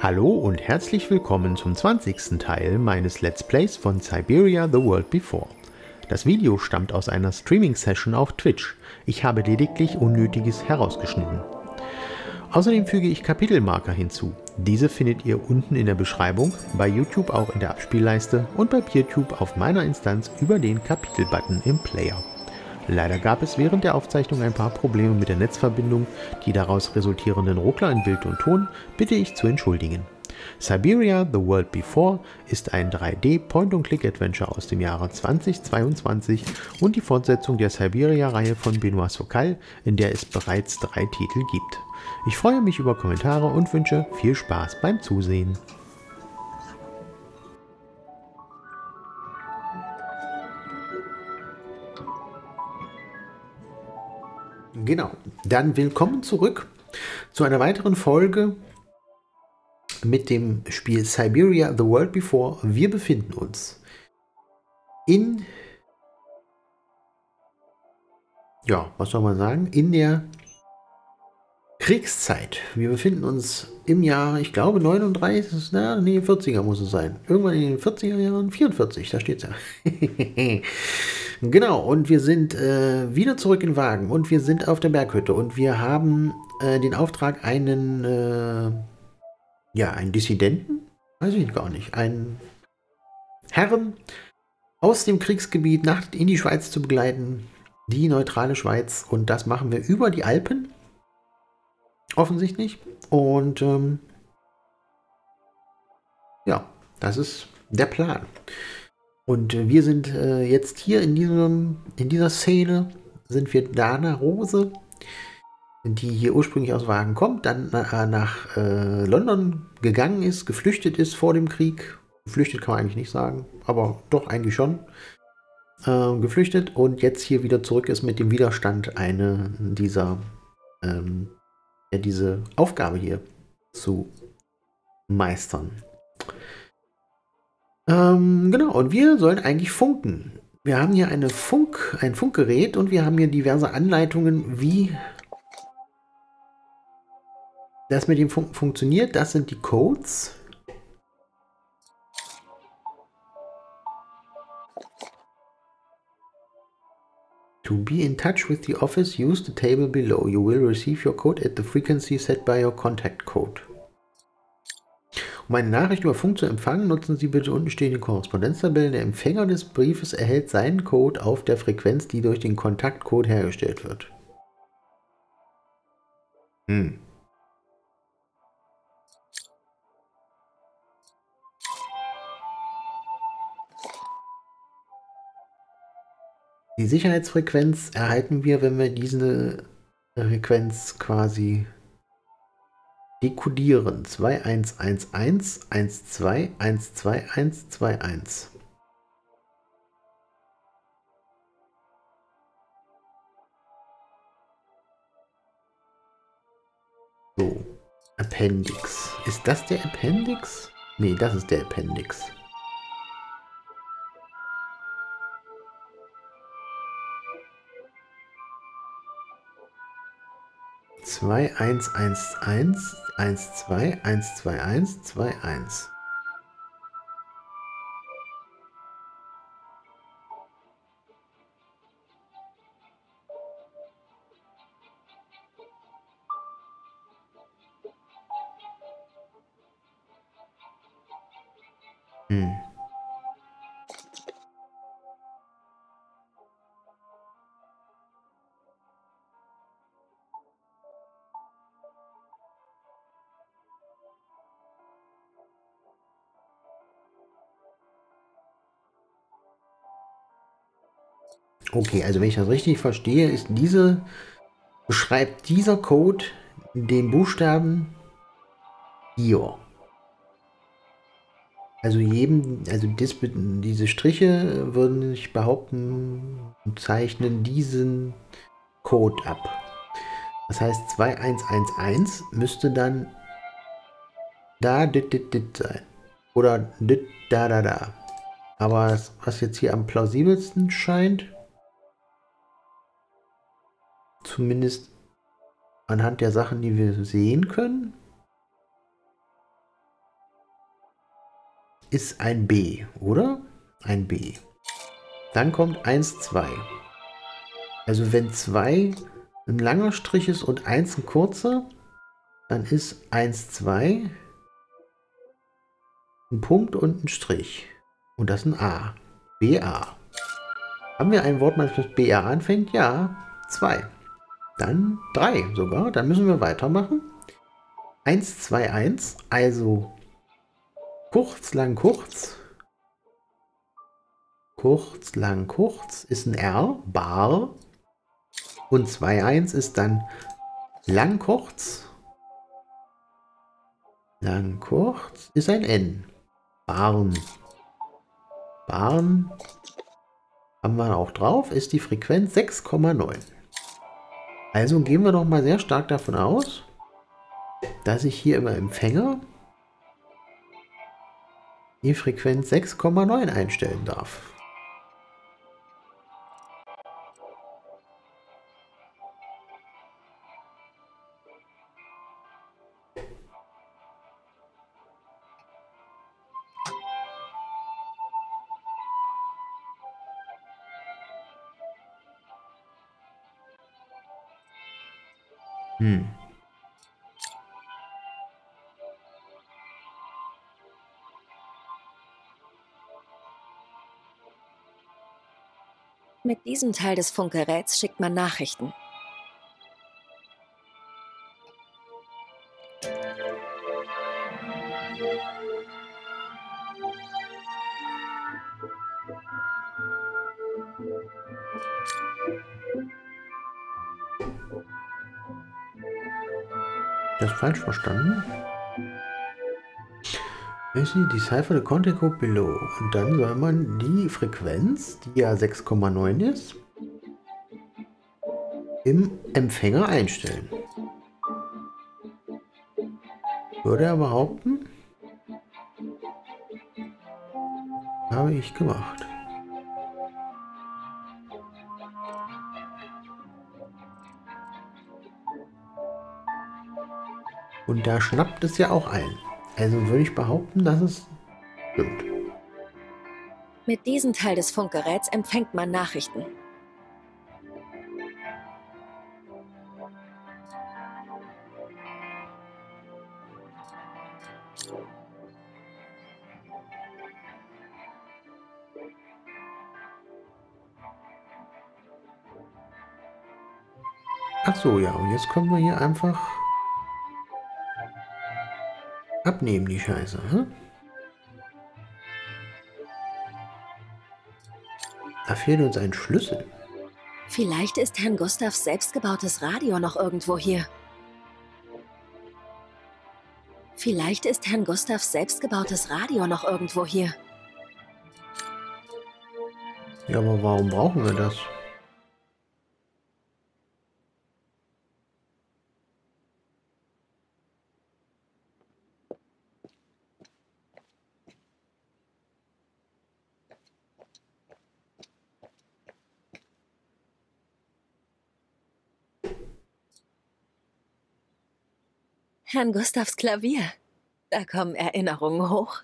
Hallo und herzlich willkommen zum 20. Teil meines Let's Plays von Siberia The World Before. Das Video stammt aus einer Streaming-Session auf Twitch. Ich habe lediglich Unnötiges herausgeschnitten. Außerdem füge ich Kapitelmarker hinzu. Diese findet ihr unten in der Beschreibung, bei YouTube auch in der Abspielleiste und bei PeerTube auf meiner Instanz über den Kapitelbutton im Player. Leider gab es während der Aufzeichnung ein paar Probleme mit der Netzverbindung. Die daraus resultierenden Ruckler in Bild und Ton bitte ich zu entschuldigen. Siberia The World Before ist ein 3D Point-and-Click-Adventure aus dem Jahre 2022 und die Fortsetzung der Siberia-Reihe von Benoit Sokal, in der es bereits drei Titel gibt. Ich freue mich über Kommentare und wünsche viel Spaß beim Zusehen. Genau, dann willkommen zurück zu einer weiteren Folge mit dem Spiel Siberia The World Before. Wir befinden uns in, ja, was soll man sagen, in der Kriegszeit. Wir befinden uns im Jahr, ich glaube 39, na, nee, 40er muss es sein. Irgendwann in den 40er Jahren, 44, da steht es ja. genau, und wir sind äh, wieder zurück in Wagen und wir sind auf der Berghütte und wir haben äh, den Auftrag, einen, äh, ja, einen Dissidenten, weiß ich gar nicht, einen Herren aus dem Kriegsgebiet nach, in die Schweiz zu begleiten, die neutrale Schweiz. Und das machen wir über die Alpen Offensichtlich. Und ähm, ja, das ist der Plan. Und äh, wir sind äh, jetzt hier in, diesem, in dieser Szene, sind wir Dana Rose, die hier ursprünglich aus Wagen kommt, dann äh, nach äh, London gegangen ist, geflüchtet ist vor dem Krieg. Geflüchtet kann man eigentlich nicht sagen, aber doch eigentlich schon. Äh, geflüchtet und jetzt hier wieder zurück ist mit dem Widerstand eine dieser ähm, diese Aufgabe hier zu meistern. Ähm, genau, und wir sollen eigentlich funken. Wir haben hier eine Funk, ein Funkgerät und wir haben hier diverse Anleitungen, wie das mit dem Funken funktioniert. Das sind die Codes. To be in touch with the office, use the table below. You will receive your code at the frequency set by your contact code. Um eine Nachricht über Funk zu empfangen, nutzen Sie bitte unten stehende Korrespondenztabellen. Der Empfänger des Briefes erhält seinen Code auf der Frequenz, die durch den Kontaktcode hergestellt wird. Hm. Die Sicherheitsfrequenz erhalten wir, wenn wir diese Frequenz quasi dekodieren. 2111 12 12121. So, Appendix. Ist das der Appendix? Nee, das ist der Appendix. zwei eins eins eins eins zwei eins zwei eins zwei eins Hm. Okay, also wenn ich das richtig verstehe, ist diese, beschreibt dieser Code den Buchstaben hier. Also jedem, also das, diese Striche würden ich behaupten, zeichnen diesen Code ab. Das heißt 2111 müsste dann da dit, dit, dit sein. Oder dit, da, da, da. Aber was jetzt hier am plausibelsten scheint, Zumindest anhand der Sachen, die wir sehen können. ist ein B, oder? Ein B. Dann kommt 1, 2. Also wenn 2 ein langer Strich ist und 1 ein kurzer, dann ist 1, 2 ein Punkt und ein Strich. Und das ein A. BA. Haben wir ein Wort, das mit BA anfängt? Ja, 2. Dann 3 sogar. Dann müssen wir weitermachen. 1, 2, 1. Also kurz, lang, kurz. Kurz, lang, kurz ist ein R. Bar. Und 2, 1 ist dann lang, kurz. Lang, kurz ist ein N. Barn. Barn haben wir auch drauf, ist die Frequenz 6,9. Also gehen wir doch mal sehr stark davon aus, dass ich hier im Empfänger die Frequenz 6,9 einstellen darf. Diesem Teil des Funkgeräts schickt man Nachrichten. Das falsch verstanden? Basically decipher the content code below. Und dann soll man die Frequenz, die ja 6,9 ist, im Empfänger einstellen. Würde er behaupten? Habe ich gemacht. Und da schnappt es ja auch ein. Also würde ich behaupten, dass es stimmt. Mit diesem Teil des Funkgeräts empfängt man Nachrichten. Ach so, ja. Und jetzt können wir hier einfach abnehmen, die Scheiße. Hm? Da fehlt uns ein Schlüssel. Vielleicht ist Herrn Gustavs selbstgebautes Radio noch irgendwo hier. Vielleicht ist Herrn Gustavs selbstgebautes Radio noch irgendwo hier. Ja, aber warum brauchen wir das? Herrn Gustavs Klavier. Da kommen Erinnerungen hoch.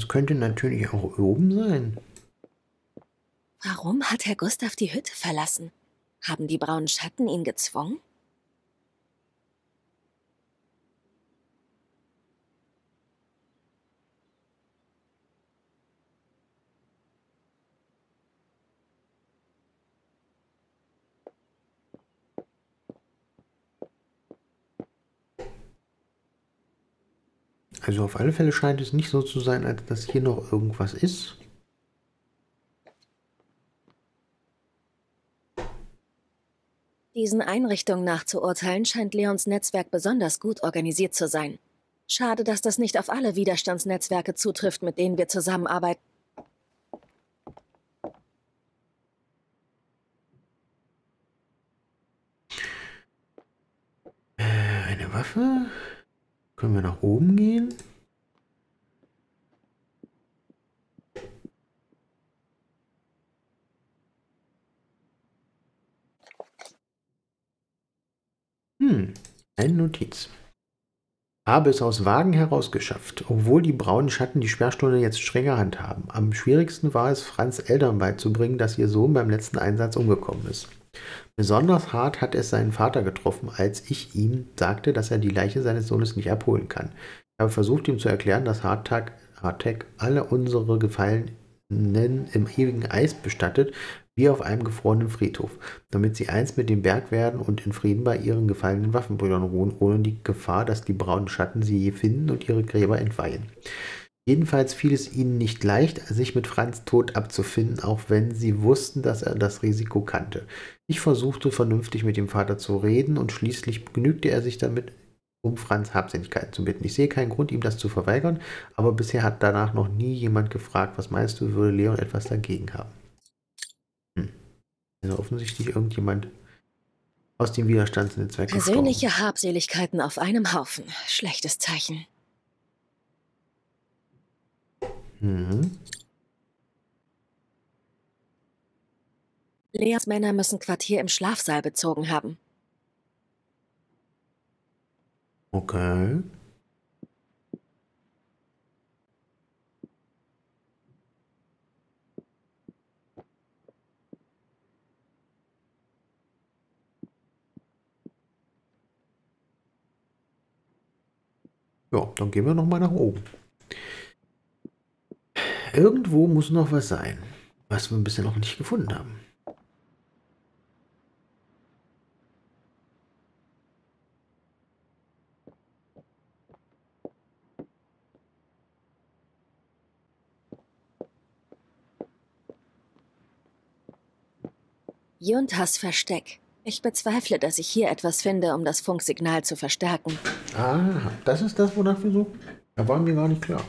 Es könnte natürlich auch oben sein. Warum hat Herr Gustav die Hütte verlassen? Haben die braunen Schatten ihn gezwungen? Also auf alle Fälle scheint es nicht so zu sein, als dass hier noch irgendwas ist. Die Diesen Einrichtungen nachzuurteilen, scheint Leons Netzwerk besonders gut organisiert zu sein. Schade, dass das nicht auf alle Widerstandsnetzwerke zutrifft, mit denen wir zusammenarbeiten. Äh, eine Waffe? Können wir nach oben gehen? Hm, eine Notiz. Habe es aus Wagen heraus geschafft, obwohl die braunen Schatten die Sperrstunde jetzt strenger handhaben. Am schwierigsten war es, Franz Eltern beizubringen, dass ihr Sohn beim letzten Einsatz umgekommen ist. Besonders hart hat es seinen Vater getroffen, als ich ihm sagte, dass er die Leiche seines Sohnes nicht abholen kann. Ich habe versucht, ihm zu erklären, dass Hardtag, Hardtag alle unsere Gefallenen im ewigen Eis bestattet, wie auf einem gefrorenen Friedhof, damit sie eins mit dem Berg werden und in Frieden bei ihren gefallenen Waffenbrüdern ruhen, ohne die Gefahr, dass die braunen Schatten sie je finden und ihre Gräber entweihen. Jedenfalls fiel es ihnen nicht leicht, sich mit Franz Tod abzufinden, auch wenn sie wussten, dass er das Risiko kannte. Ich versuchte vernünftig mit dem Vater zu reden und schließlich begnügte er sich damit, um Franz Habseligkeiten zu bitten. Ich sehe keinen Grund, ihm das zu verweigern, aber bisher hat danach noch nie jemand gefragt, was meinst du, würde Leon etwas dagegen haben? Also offensichtlich irgendjemand aus dem Widerstandsnetzwerk. Persönliche gestorben. Habseligkeiten auf einem Haufen. Schlechtes Zeichen. Mhm. Leas Männer müssen Quartier im Schlafsaal bezogen haben. Okay. Ja, dann gehen wir noch mal nach oben. Irgendwo muss noch was sein, was wir bisschen noch nicht gefunden haben. Juntas Versteck. Ich bezweifle, dass ich hier etwas finde, um das Funksignal zu verstärken. Ah, das ist das, wonach wir suchen? Da waren wir gar nicht klar.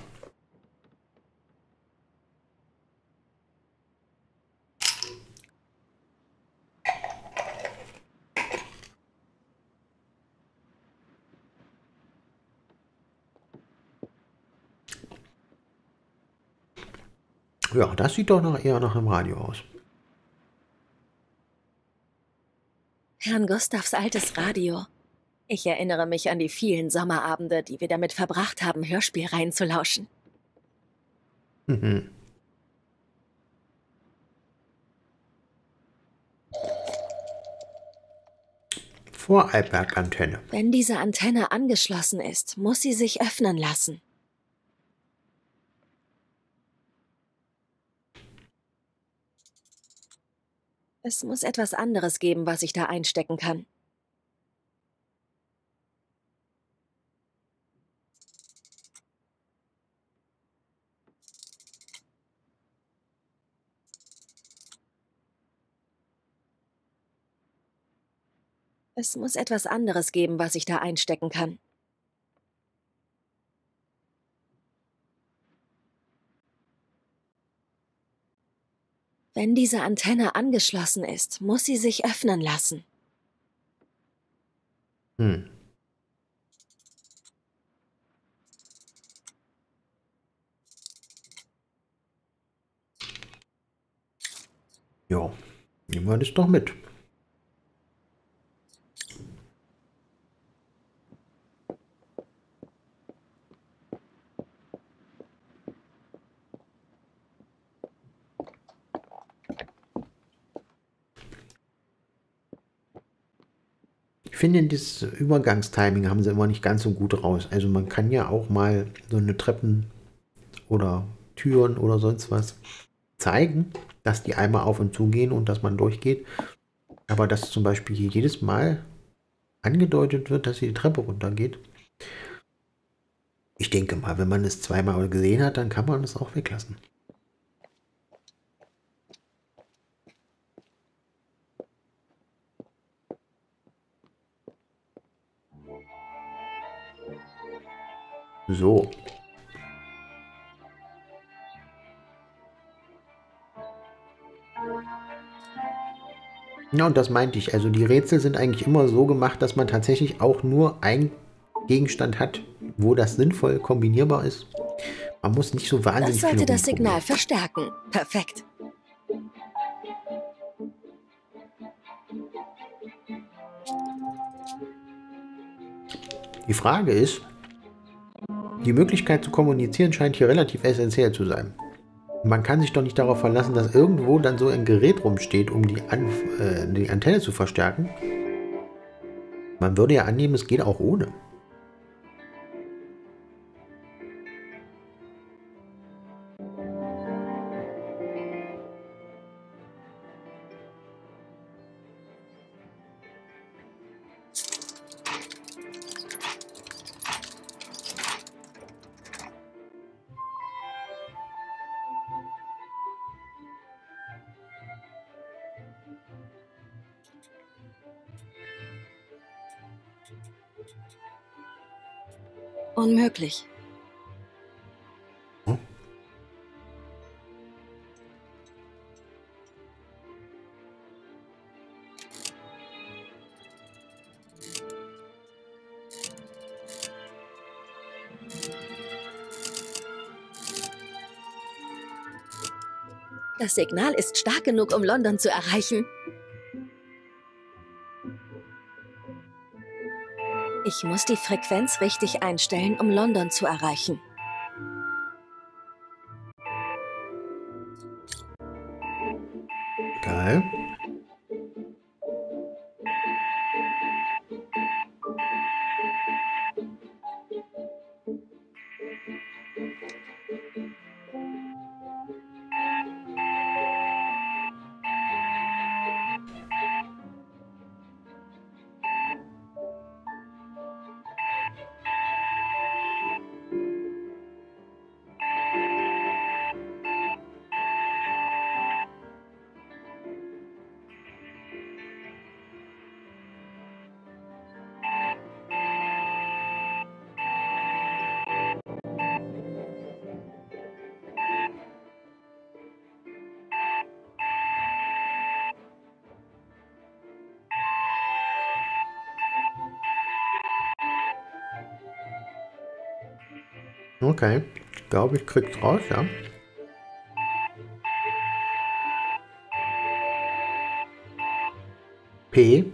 Ja, das sieht doch noch eher nach einem Radio aus. Herrn Gustavs altes Radio. Ich erinnere mich an die vielen Sommerabende, die wir damit verbracht haben, Hörspielreihen zu lauschen. Mhm. Vorarlberg-Antenne. Wenn diese Antenne angeschlossen ist, muss sie sich öffnen lassen. Es muss etwas anderes geben, was ich da einstecken kann. Es muss etwas anderes geben, was ich da einstecken kann. Wenn diese Antenne angeschlossen ist, muss sie sich öffnen lassen. Hm. Ja, nehmen wir das doch mit. Finde, das Übergangstiming haben sie immer nicht ganz so gut raus. Also man kann ja auch mal so eine Treppen oder Türen oder sonst was zeigen, dass die einmal auf und zu gehen und dass man durchgeht. Aber dass zum Beispiel hier jedes Mal angedeutet wird, dass sie die Treppe runtergeht. Ich denke mal, wenn man es zweimal gesehen hat, dann kann man es auch weglassen. So. Ja, und das meinte ich. Also die Rätsel sind eigentlich immer so gemacht, dass man tatsächlich auch nur einen Gegenstand hat, wo das sinnvoll kombinierbar ist. Man muss nicht so wahnsinnig Das sollte das Signal verstärken. Perfekt. Die Frage ist, die Möglichkeit zu kommunizieren scheint hier relativ essentiell zu sein. Man kann sich doch nicht darauf verlassen, dass irgendwo dann so ein Gerät rumsteht, um die, An äh, die Antenne zu verstärken. Man würde ja annehmen, es geht auch ohne. Unmöglich. Hm? Das Signal ist stark genug, um London zu erreichen. Ich muss die Frequenz richtig einstellen, um London zu erreichen. Okay. Glaube, ich krieg's raus, ja. P.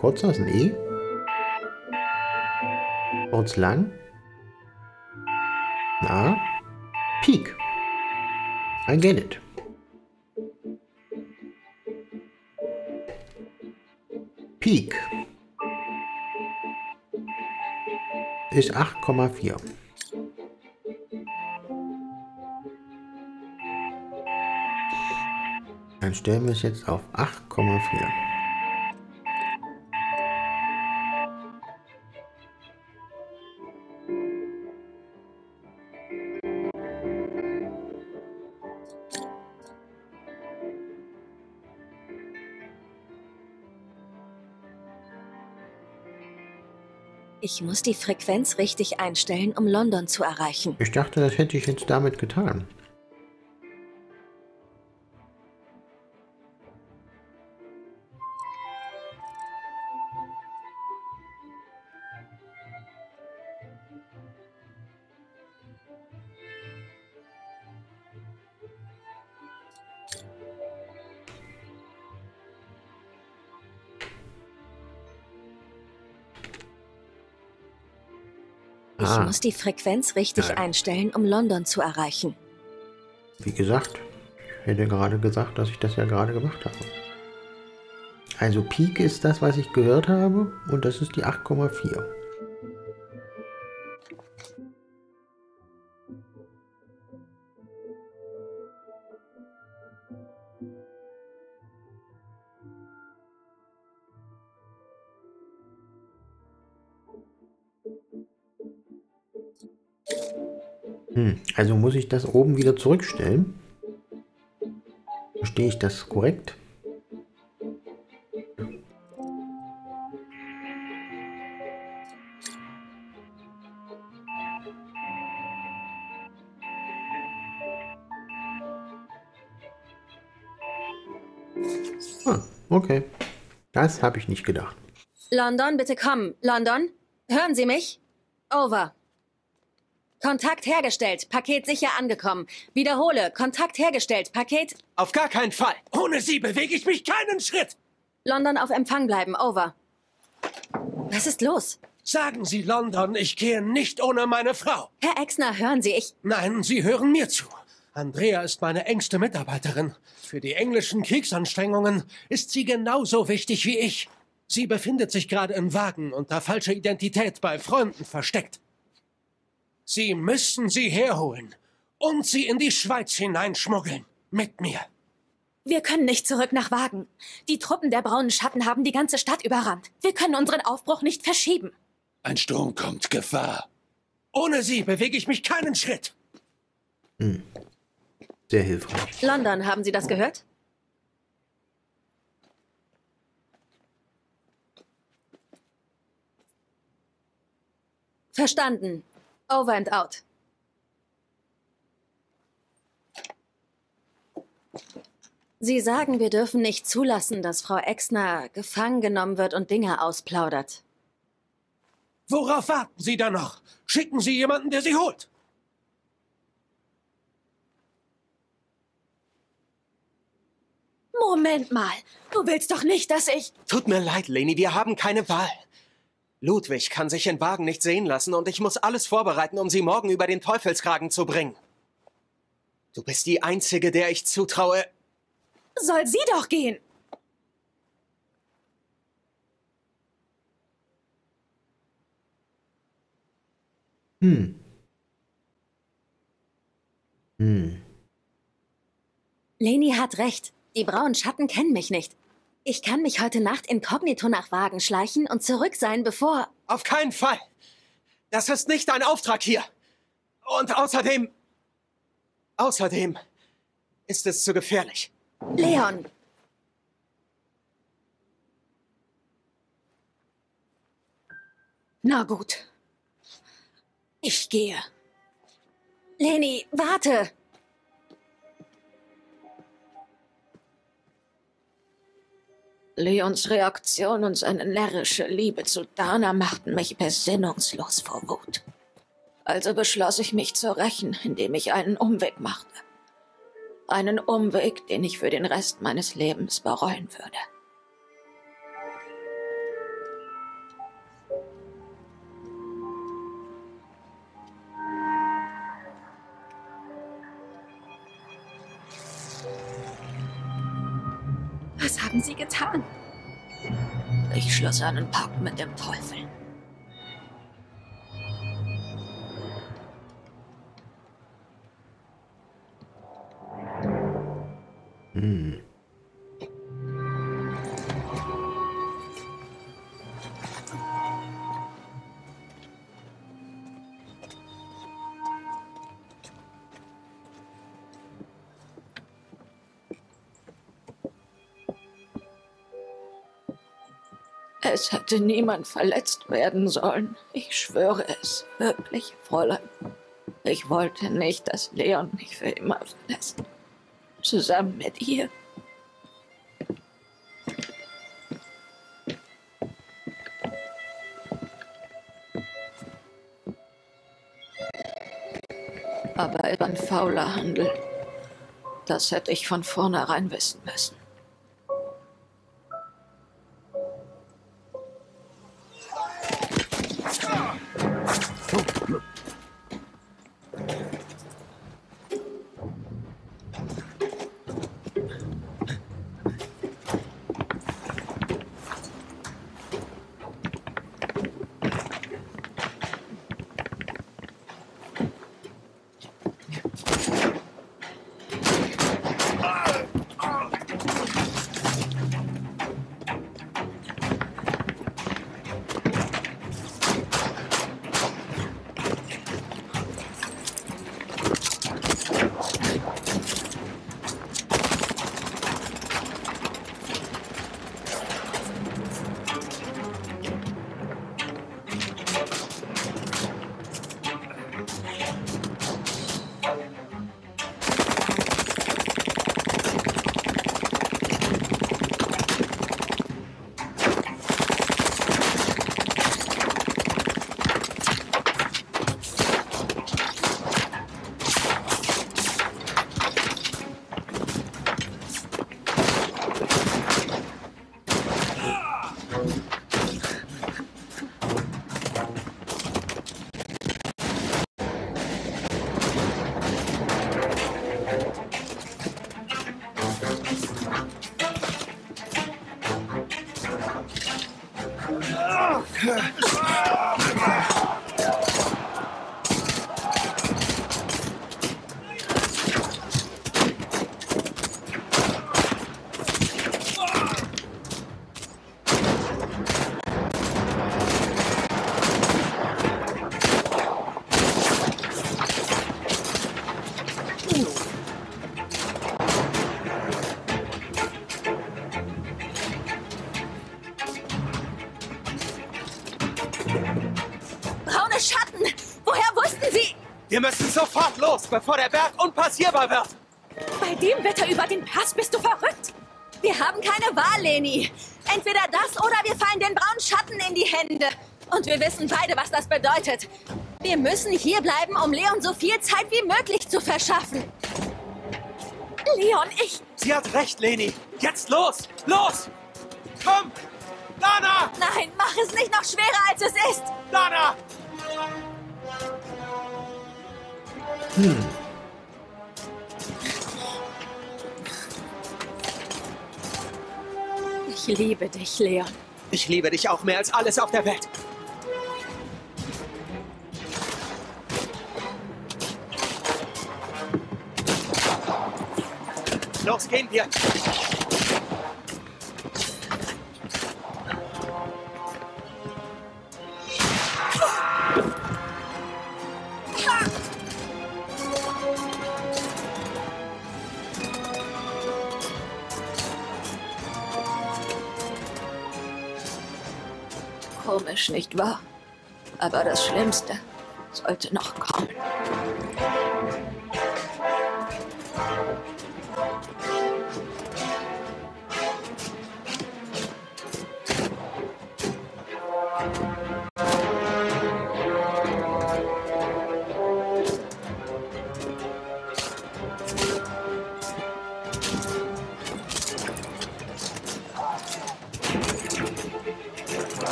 Ist nur ein ein E. Kurz lang. Na. Peak. I get it. Peak. Ist 8,4. Dann stellen wir es jetzt auf 8,4. Ich muss die Frequenz richtig einstellen, um London zu erreichen. Ich dachte, das hätte ich jetzt damit getan. Muss die Frequenz richtig Nein. einstellen, um London zu erreichen. Wie gesagt, ich hätte gerade gesagt, dass ich das ja gerade gemacht habe. Also Peak ist das, was ich gehört habe und das ist die 8,4. Also muss ich das oben wieder zurückstellen? Verstehe ich das korrekt? Ah, okay. Das habe ich nicht gedacht. London, bitte kommen. London, hören Sie mich? Over. Kontakt hergestellt. Paket sicher angekommen. Wiederhole. Kontakt hergestellt. Paket. Auf gar keinen Fall. Ohne Sie bewege ich mich keinen Schritt. London auf Empfang bleiben. Over. Was ist los? Sagen Sie London, ich gehe nicht ohne meine Frau. Herr Exner, hören Sie, ich. Nein, Sie hören mir zu. Andrea ist meine engste Mitarbeiterin. Für die englischen Kriegsanstrengungen ist sie genauso wichtig wie ich. Sie befindet sich gerade im Wagen unter falscher Identität bei Freunden versteckt. Sie müssen sie herholen und sie in die Schweiz hineinschmuggeln. Mit mir. Wir können nicht zurück nach Wagen. Die Truppen der braunen Schatten haben die ganze Stadt überrannt. Wir können unseren Aufbruch nicht verschieben. Ein Sturm kommt, Gefahr. Ohne sie bewege ich mich keinen Schritt. Hm. Sehr hilfreich. London, haben Sie das gehört? Verstanden. Over and out. Sie sagen, wir dürfen nicht zulassen, dass Frau Exner gefangen genommen wird und Dinge ausplaudert. Worauf warten Sie da noch? Schicken Sie jemanden, der sie holt. Moment mal. Du willst doch nicht, dass ich... Tut mir leid, Leni, wir haben keine Wahl. Ludwig kann sich in Wagen nicht sehen lassen und ich muss alles vorbereiten, um sie morgen über den Teufelskragen zu bringen. Du bist die Einzige, der ich zutraue. Soll sie doch gehen. Hm. Hm. Leni hat recht. Die braunen Schatten kennen mich nicht. Ich kann mich heute Nacht inkognito nach Wagen schleichen und zurück sein, bevor... Auf keinen Fall! Das ist nicht dein Auftrag hier! Und außerdem... Außerdem ist es zu gefährlich. Leon! Na gut. Ich gehe. Leni, warte! Leons Reaktion und seine närrische Liebe zu Dana machten mich besinnungslos vor Wut. Also beschloss ich mich zu rächen, indem ich einen Umweg machte. Einen Umweg, den ich für den Rest meines Lebens bereuen würde. Haben Sie getan? Ich schloss einen Pakt mit dem Teufel. Hm. Hätte niemand verletzt werden sollen. Ich schwöre es, wirklich, Fräulein. Ich wollte nicht, dass Leon mich für immer verlässt. Zusammen mit ihr. Aber ein fauler Handel. Das hätte ich von vornherein wissen müssen. Bevor der Berg unpassierbar wird. Bei dem Wetter über den Pass bist du verrückt. Wir haben keine Wahl, Leni. Entweder das oder wir fallen den braunen Schatten in die Hände. Und wir wissen beide, was das bedeutet. Wir müssen hier bleiben, um Leon so viel Zeit wie möglich zu verschaffen. Leon, ich... Sie hat recht, Leni. Jetzt los! Los! Komm! Lana! Nein, mach es nicht noch schwerer, als es ist. Lana! Ich liebe dich, Leon. Ich liebe dich auch mehr als alles auf der Welt. Los, gehen wir. Nicht wahr? Aber das Schlimmste sollte noch kommen.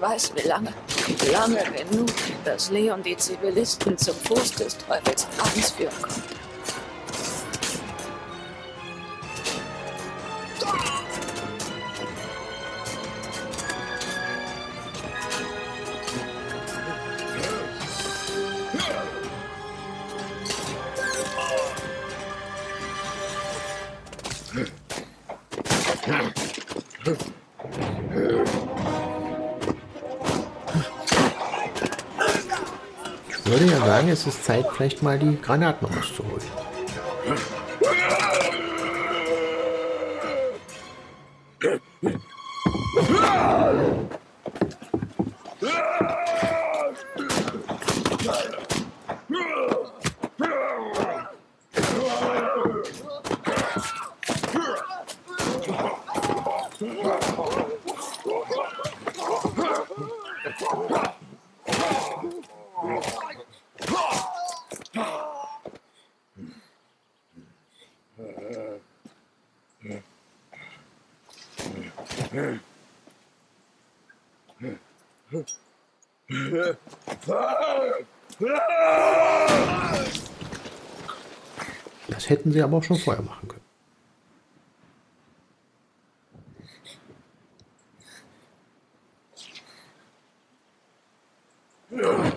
Wer weiß wie lange. Lange genug, dass Leon die Zivilisten zum Fuß des Teufels Abends konnte. Sagen, es ist Zeit, vielleicht mal die Granaten rauszuholen. hätten sie aber auch schon vorher machen können. Ja.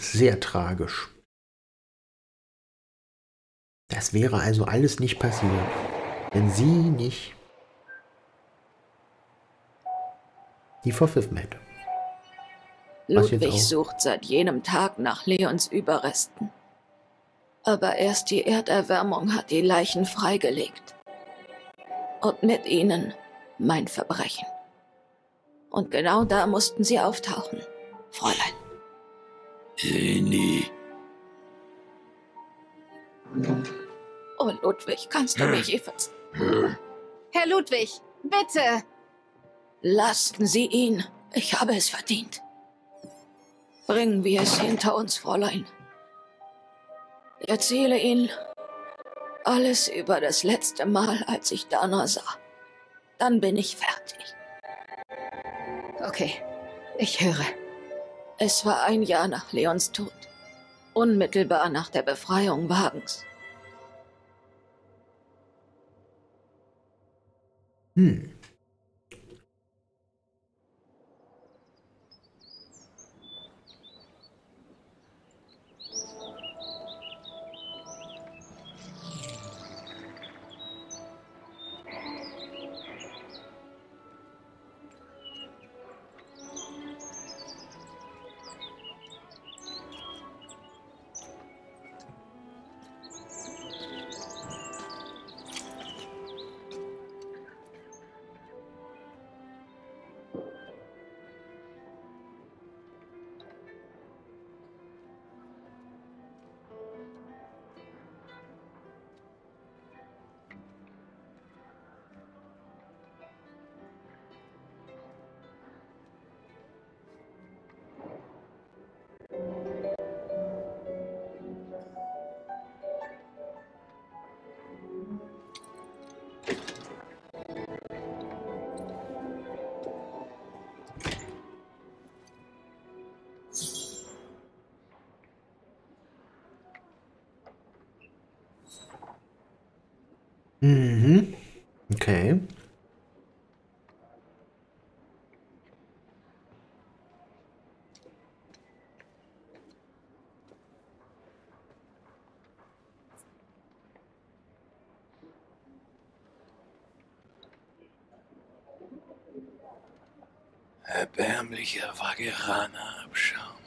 Sehr tragisch. Das wäre also alles nicht passiert, wenn sie nicht die verpfiffen hätte. Ludwig sucht seit jenem Tag nach Leons Überresten. Aber erst die Erderwärmung hat die Leichen freigelegt. Und mit ihnen mein Verbrechen. Und genau da mussten sie auftauchen, Fräulein. Leni. Oh, Ludwig, kannst du mich hier Herr Ludwig, bitte! Lassen Sie ihn. Ich habe es verdient. Bringen wir es hinter uns, Fräulein. Erzähle ihn alles über das letzte Mal, als ich Dana sah. Dann bin ich fertig. Okay, ich höre. Es war ein Jahr nach Leons Tod. Unmittelbar nach der Befreiung Wagens. Hm. Mhm. Okay. Erbärmlicher Vageraner-Abschaum.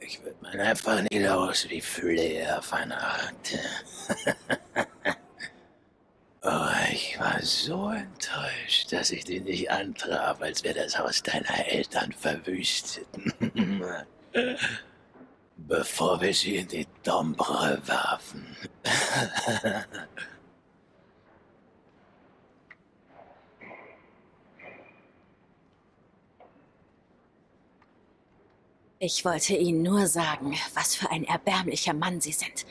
Ich würde man einfach nicht aus wie Flair auf einer Art. oh, ich war so enttäuscht, dass ich den nicht antraf, als wir das Haus deiner Eltern verwüsteten. Bevor wir sie in die Dombre warfen. Ich wollte Ihnen nur sagen, was für ein erbärmlicher Mann Sie sind.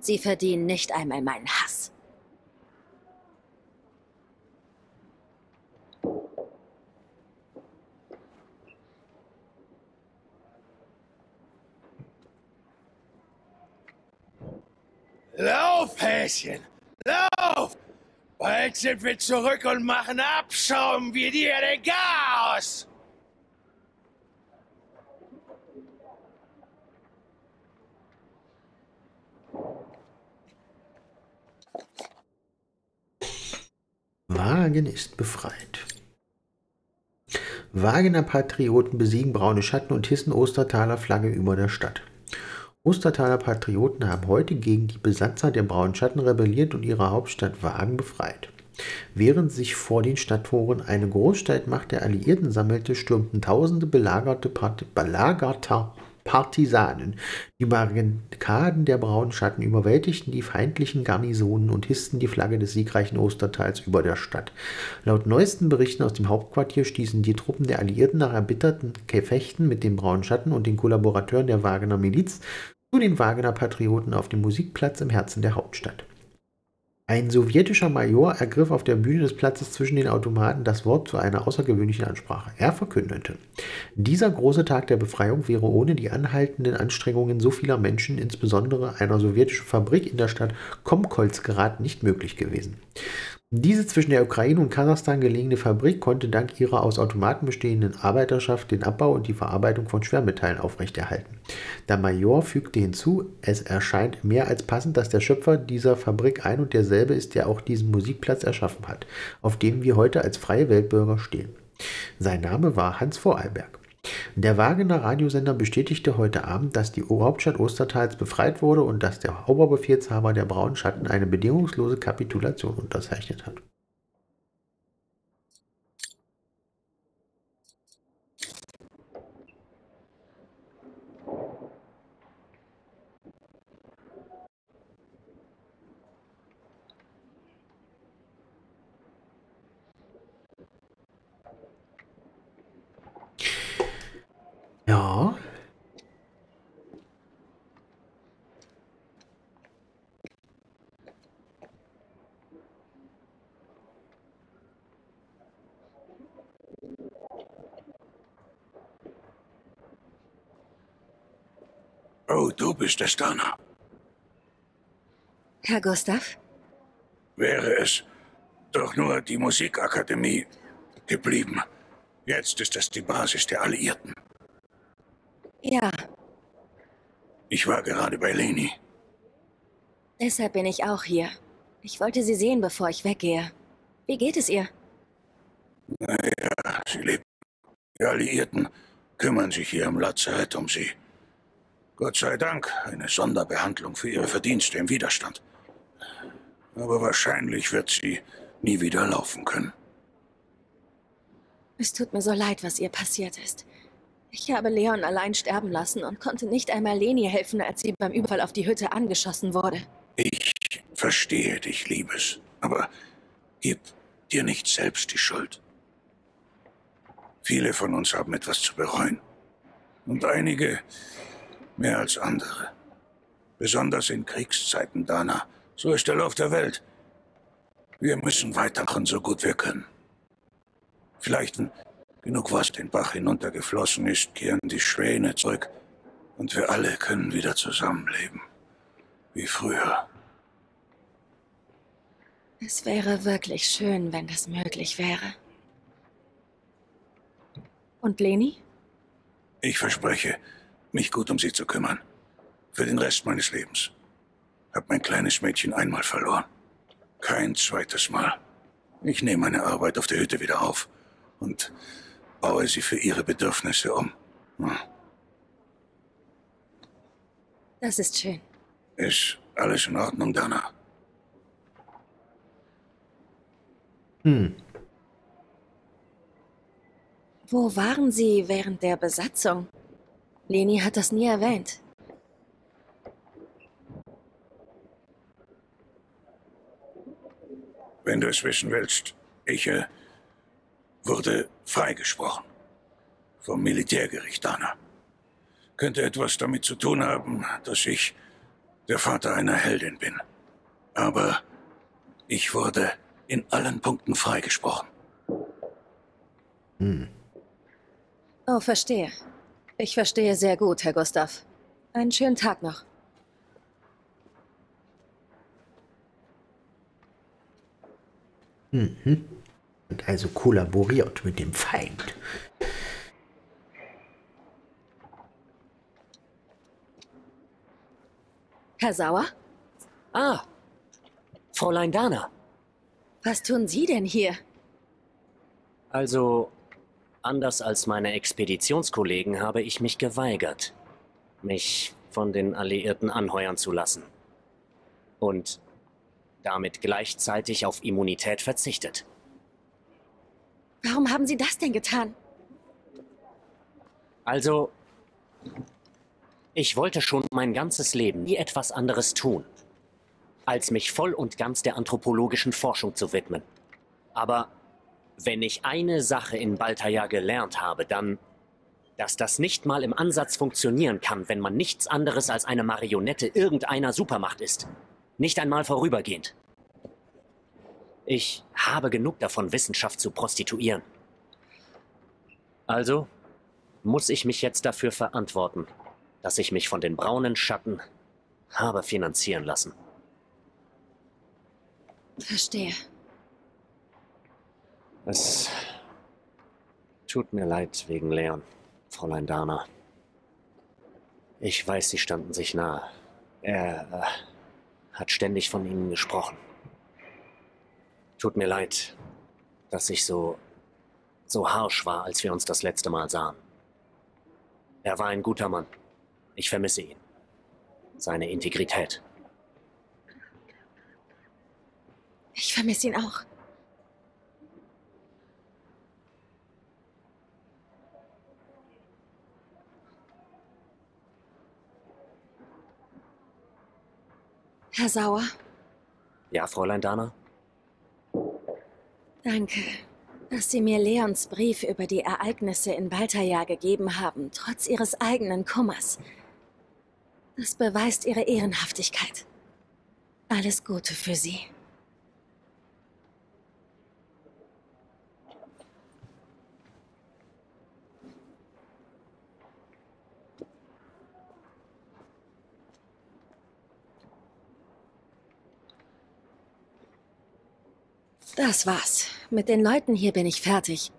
Sie verdienen nicht einmal meinen Hass. Lauf, Häschen! Lauf! Bald sind wir zurück und machen Abschaum wie dir den Chaos! Wagen ist befreit. Wagener Patrioten besiegen braune Schatten und hissen Ostertaler Flagge über der Stadt. Ostertaler Patrioten haben heute gegen die Besatzer der braunen Schatten rebelliert und ihre Hauptstadt Wagen befreit. Während sich vor den Stadttoren eine Großstadtmacht der Alliierten sammelte, stürmten tausende belagerte Part belagerter Partisanen. Die Barrikaden der braunen Schatten überwältigten die feindlichen Garnisonen und hissten die Flagge des siegreichen Ostertals über der Stadt. Laut neuesten Berichten aus dem Hauptquartier stießen die Truppen der Alliierten nach erbitterten Gefechten mit den braunen Schatten und den Kollaborateuren der Wagener Miliz zu den Wagener Patrioten auf dem Musikplatz im Herzen der Hauptstadt. Ein sowjetischer Major ergriff auf der Bühne des Platzes zwischen den Automaten das Wort zu einer außergewöhnlichen Ansprache. Er verkündete, dieser große Tag der Befreiung wäre ohne die anhaltenden Anstrengungen so vieler Menschen, insbesondere einer sowjetischen Fabrik in der Stadt Komkolzgrad, nicht möglich gewesen. Diese zwischen der Ukraine und Kasachstan gelegene Fabrik konnte dank ihrer aus Automaten bestehenden Arbeiterschaft den Abbau und die Verarbeitung von Schwermetallen aufrechterhalten. Der Major fügte hinzu, es erscheint mehr als passend, dass der Schöpfer dieser Fabrik ein und derselbe ist, der auch diesen Musikplatz erschaffen hat, auf dem wir heute als freie Weltbürger stehen. Sein Name war Hans Vorarlberg. Der Wagener Radiosender bestätigte heute Abend, dass die Hauptstadt Ostertals befreit wurde und dass der Oberbefehlshaber der Braunen Schatten eine bedingungslose Kapitulation unterzeichnet hat. Oh, du bist es, Dana. Herr Gustav? Wäre es doch nur die Musikakademie geblieben. Jetzt ist es die Basis der Alliierten. Ja, Ich war gerade bei Leni. deshalb bin ich auch hier. Ich wollte Sie sehen, bevor ich weggehe. Wie geht es ihr? Naja, sie lebt. Die Alliierten kümmern sich hier im Lazarett um sie. Gott sei Dank eine Sonderbehandlung für ihre Verdienste im Widerstand. Aber wahrscheinlich wird sie nie wieder laufen können. Es tut mir so leid, was ihr passiert ist. Ich habe Leon allein sterben lassen und konnte nicht einmal Leni helfen, als sie beim Überfall auf die Hütte angeschossen wurde. Ich verstehe dich, Liebes, aber gib dir nicht selbst die Schuld. Viele von uns haben etwas zu bereuen. Und einige mehr als andere. Besonders in Kriegszeiten, Dana. So ist der Lauf der Welt. Wir müssen weitermachen, so gut wir können. Vielleicht, wenn genug Wasser den Bach hinuntergeflossen ist, kehren die Schwäne zurück und wir alle können wieder zusammenleben. Wie früher. Es wäre wirklich schön, wenn das möglich wäre. Und Leni? Ich verspreche, mich gut um sie zu kümmern. Für den Rest meines Lebens. Hab mein kleines Mädchen einmal verloren. Kein zweites Mal. Ich nehme meine Arbeit auf der Hütte wieder auf und baue sie für ihre Bedürfnisse um. Hm. Das ist schön. Ist alles in Ordnung, Dana? Hm. Wo waren Sie während der Besatzung? Leni hat das nie erwähnt. Wenn du es wissen willst, ich äh, wurde freigesprochen. Vom Militärgericht, Dana. Könnte etwas damit zu tun haben, dass ich der Vater einer Heldin bin. Aber ich wurde in allen Punkten freigesprochen. Oh, verstehe. Ich verstehe sehr gut, Herr Gustav. Einen schönen Tag noch. Und also kollaboriert mit dem Feind. Herr Sauer? Ah, Fräulein Dana. Was tun Sie denn hier? Also, anders als meine Expeditionskollegen habe ich mich geweigert, mich von den Alliierten anheuern zu lassen. Und damit gleichzeitig auf Immunität verzichtet. Warum haben Sie das denn getan? Also, ich wollte schon mein ganzes Leben nie etwas anderes tun, als mich voll und ganz der anthropologischen Forschung zu widmen. Aber wenn ich eine Sache in Baltaja gelernt habe, dann, dass das nicht mal im Ansatz funktionieren kann, wenn man nichts anderes als eine Marionette irgendeiner Supermacht ist. Nicht einmal vorübergehend. Ich habe genug davon, Wissenschaft zu prostituieren. Also muss ich mich jetzt dafür verantworten, dass ich mich von den braunen Schatten habe finanzieren lassen. Verstehe. Es tut mir leid wegen Leon, Fräulein Dana. Ich weiß, sie standen sich nahe. Er äh, hat ständig von ihnen gesprochen. Tut mir leid, dass ich so so harsch war, als wir uns das letzte Mal sahen. Er war ein guter Mann. Ich vermisse ihn. Seine Integrität. Ich vermisse ihn auch. Herr Sauer. Ja, Fräulein Dana? Danke, dass Sie mir Leons Brief über die Ereignisse in Baltaja gegeben haben, trotz Ihres eigenen Kummers. Das beweist Ihre Ehrenhaftigkeit. Alles Gute für Sie. Das war's. Mit den Leuten hier bin ich fertig.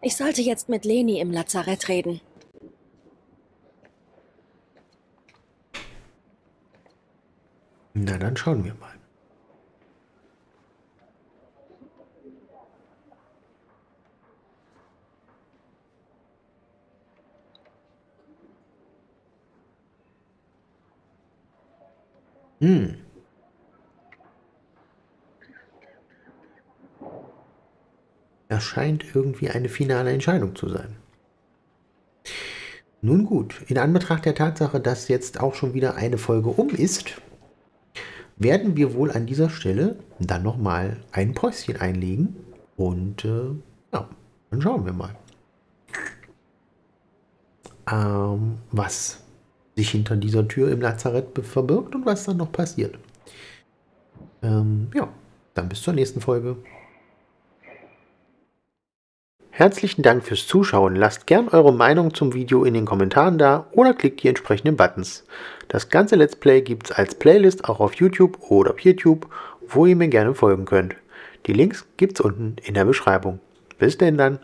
Ich sollte jetzt mit Leni im Lazarett reden. Na, dann schauen wir mal. Hm. Das scheint irgendwie eine finale Entscheidung zu sein. Nun gut, in Anbetracht der Tatsache, dass jetzt auch schon wieder eine Folge um ist, werden wir wohl an dieser Stelle dann nochmal ein Päuschen einlegen und äh, ja, dann schauen wir mal, ähm, was sich hinter dieser Tür im Lazarett verbirgt und was dann noch passiert. Ähm, ja, dann bis zur nächsten Folge. Herzlichen Dank fürs Zuschauen. Lasst gern eure Meinung zum Video in den Kommentaren da oder klickt die entsprechenden Buttons. Das ganze Let's Play gibt es als Playlist auch auf YouTube oder PeerTube, wo ihr mir gerne folgen könnt. Die Links gibt's unten in der Beschreibung. Bis denn dann.